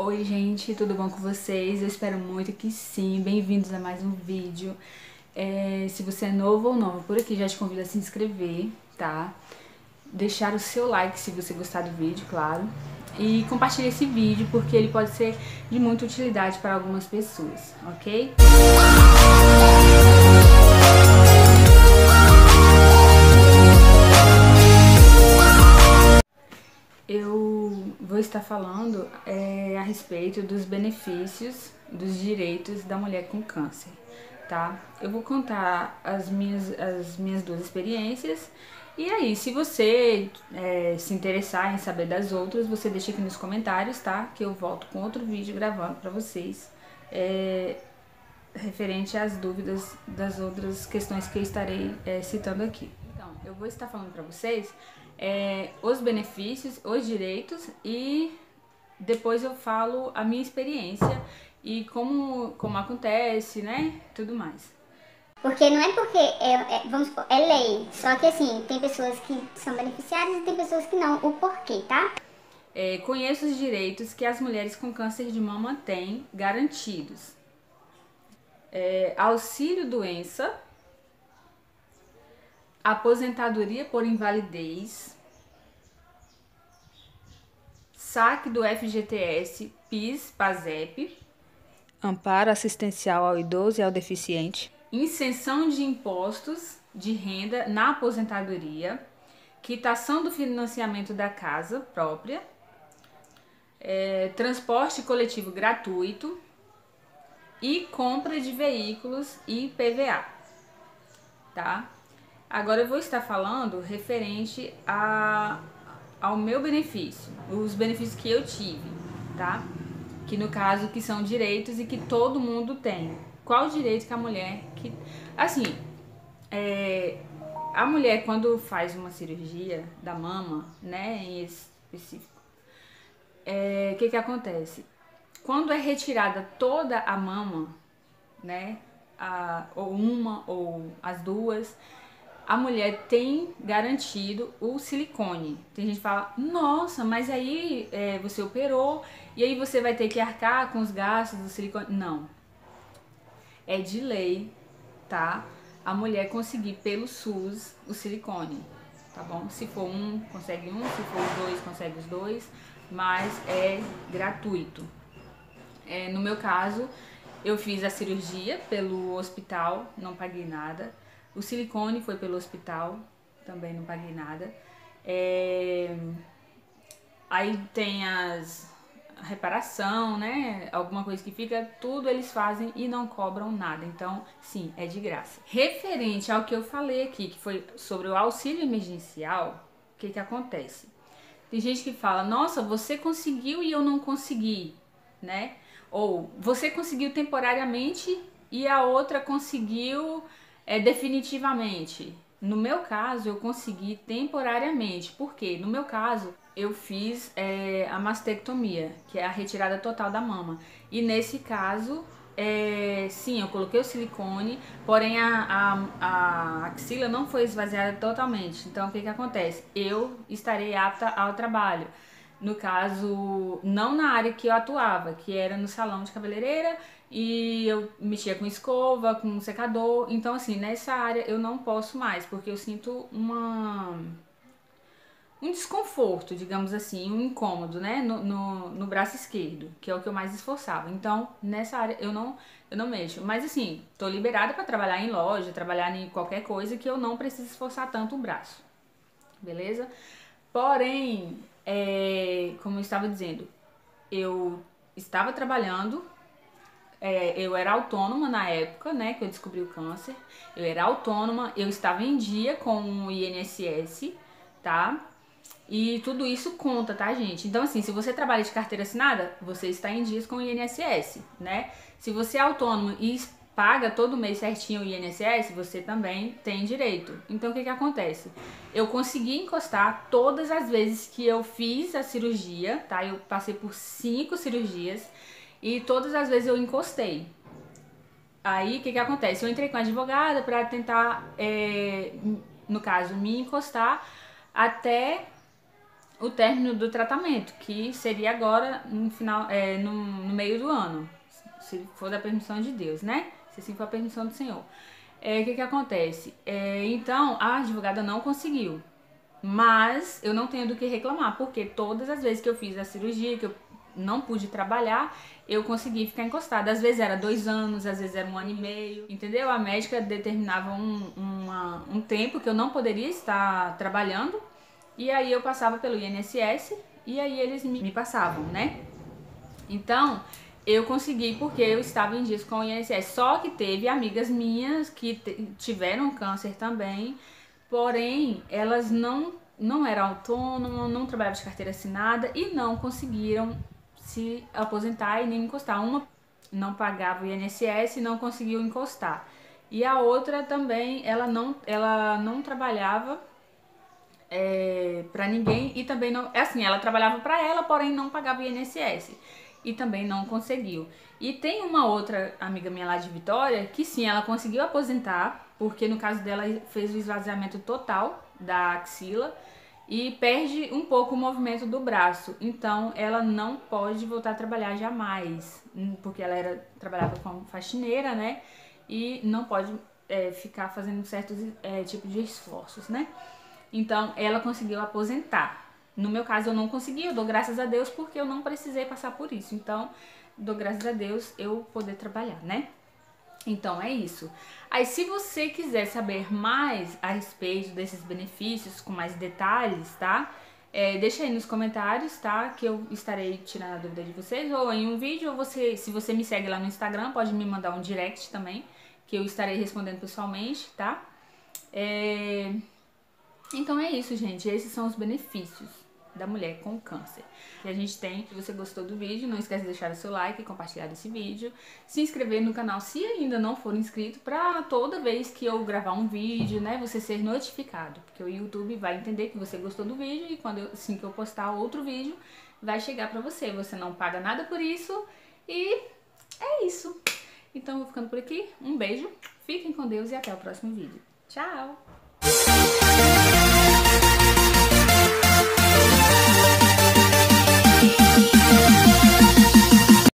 Oi gente, tudo bom com vocês? Eu espero muito que sim. Bem-vindos a mais um vídeo. É, se você é novo ou nova por aqui, já te convido a se inscrever, tá? Deixar o seu like se você gostar do vídeo, claro. E compartilhe esse vídeo porque ele pode ser de muita utilidade para algumas pessoas, ok? Eu vou estar falando é, a respeito dos benefícios, dos direitos da mulher com câncer, tá? Eu vou contar as minhas, as minhas duas experiências e aí, se você é, se interessar em saber das outras, você deixa aqui nos comentários, tá? Que eu volto com outro vídeo gravando para vocês é, referente às dúvidas das outras questões que eu estarei é, citando aqui. Então, eu vou estar falando para vocês é, os benefícios, os direitos e depois eu falo a minha experiência e como, como acontece, né? Tudo mais. Porque não é porque é, é, vamos supor, é lei, só que assim, tem pessoas que são beneficiadas e tem pessoas que não. O porquê, tá? É, conheço os direitos que as mulheres com câncer de mama têm garantidos. É, auxílio doença, aposentadoria por invalidez, saque do FGTS, PIS, PASEP, amparo assistencial ao idoso e ao deficiente, isenção de impostos de renda na aposentadoria, quitação do financiamento da casa própria, é, transporte coletivo gratuito e compra de veículos e PVA, tá? Agora eu vou estar falando referente a, ao meu benefício, os benefícios que eu tive, tá? Que no caso que são direitos e que todo mundo tem. Qual o direito que a mulher que assim, é, a mulher quando faz uma cirurgia da mama, né, em específico, o é, que que acontece? Quando é retirada toda a mama, né, a, ou uma ou as duas, a mulher tem garantido o silicone. Tem gente que fala, nossa, mas aí é, você operou e aí você vai ter que arcar com os gastos do silicone. Não. É de lei, tá? A mulher conseguir pelo SUS o silicone, tá bom? Se for um, consegue um, se for dois, consegue os dois, mas é gratuito. É, no meu caso, eu fiz a cirurgia pelo hospital, não paguei nada o silicone foi pelo hospital, também não paguei nada. É... Aí tem as a reparação, né? Alguma coisa que fica, tudo eles fazem e não cobram nada. Então, sim, é de graça. Referente ao que eu falei aqui, que foi sobre o auxílio emergencial, o que que acontece? Tem gente que fala: "Nossa, você conseguiu e eu não consegui", né? Ou você conseguiu temporariamente e a outra conseguiu é, definitivamente. No meu caso, eu consegui temporariamente, porque no meu caso eu fiz é, a mastectomia, que é a retirada total da mama. E nesse caso, é, sim, eu coloquei o silicone, porém a, a, a, axila não foi esvaziada totalmente. Então o que, que acontece? Eu estarei apta ao trabalho. No caso, não na área que eu atuava, que era no salão de cabeleireira e eu mexia com escova, com secador. Então, assim, nessa área eu não posso mais, porque eu sinto uma um desconforto, digamos assim, um incômodo, né, no, no, no, braço esquerdo, que é o que eu mais esforçava. Então, nessa área eu não, eu não mexo. Mas assim, tô liberada para trabalhar em loja, trabalhar em qualquer coisa que eu não preciso esforçar tanto o braço. Beleza? Porém, é, como eu estava dizendo, eu estava trabalhando é, eu era autônoma na época, né, que eu descobri o câncer. Eu era autônoma, eu estava em dia com o INSS, tá? E tudo isso conta, tá, gente? Então, assim, se você trabalha de carteira assinada, você está em dias com o INSS, né? Se você é autônomo e paga todo mês certinho o INSS, você também tem direito. Então, o que que acontece? Eu consegui encostar todas as vezes que eu fiz a cirurgia, tá? Eu passei por cinco cirurgias e todas as vezes eu encostei. Aí o que, que acontece? Eu entrei com a advogada para tentar, é, no caso, me encostar até o término do tratamento, que seria agora no final, é, no, no meio do ano, se for da permissão de Deus, né? Se assim for a permissão do Senhor. É, o que que acontece? É, então, a advogada não conseguiu. Mas eu não tenho do que reclamar, porque todas as vezes que eu fiz a cirurgia, que eu não pude trabalhar, eu consegui ficar encostada. Às vezes era dois anos, às vezes era um ano e meio, entendeu? A médica determinava um, uma, um tempo que eu não poderia estar trabalhando, e aí eu passava pelo INSS, e aí eles me, me passavam, né? Então, eu consegui porque eu estava em dias com o INSS. Só que teve amigas minhas que tiveram câncer também, porém elas não não eram autônomas, não trabalhavam de carteira assinada e não conseguiram se aposentar e nem encostar. Uma não pagava o INSS e não conseguiu encostar. E a outra também, ela não, ela não trabalhava é, para ninguém e também não, é assim, ela trabalhava para ela, porém não pagava o INSS e também não conseguiu. E tem uma outra amiga minha lá de Vitória que sim, ela conseguiu aposentar, porque no caso dela fez o esvaziamento total da axila e perde um pouco o movimento do braço. Então ela não pode voltar a trabalhar jamais, porque ela era trabalhava como faxineira, né? E não pode é, ficar fazendo certos é, tipos de esforços, né? Então ela conseguiu aposentar. No meu caso, eu não consegui, eu dou graças a Deus porque eu não precisei passar por isso. Então, dou graças a Deus eu poder trabalhar, né? Então é isso. Aí, se você quiser saber mais a respeito desses benefícios com mais detalhes, tá? É, deixa aí nos comentários, tá? Que eu estarei tirando a dúvida de vocês, ou em um vídeo, ou você, se você me segue lá no Instagram, pode me mandar um direct também, que eu estarei respondendo pessoalmente, tá? É... Então é isso, gente. Esses são os benefícios da mulher com câncer que a gente tem. Se você gostou do vídeo, não esquece de deixar o seu like, compartilhar esse vídeo, se inscrever no canal se ainda não for inscrito, para toda vez que eu gravar um vídeo, né, você ser notificado, porque o YouTube vai entender que você gostou do vídeo e quando eu, assim que eu postar outro vídeo, vai chegar para você. Você não paga nada por isso e é isso. Então, eu vou ficando por aqui. Um beijo, fiquem com Deus e até o próximo vídeo. Tchau!